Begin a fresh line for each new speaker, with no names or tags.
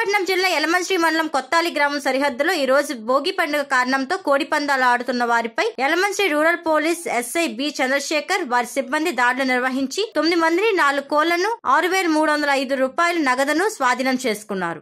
విశాఖపట్నం జిల్లా యలమంశ్రీ మండలం కొత్తాలి గ్రామం సరిహద్దులో ఈ రోజు భోగి పండుగ కారణంతో కోడి పందాలు ఆడుతున్న వారిపై Yalamanchi rural police SI B Chandrashekar వారి సిబ్బంది దాడులు నిర్వహించి తొమ్మిది మందిని నాలుగు కోళ్ళను ఆరు వేల మూడు వందల ఐదు రూపాయల నగదును స్వాధీనం చేసుకున్నారు.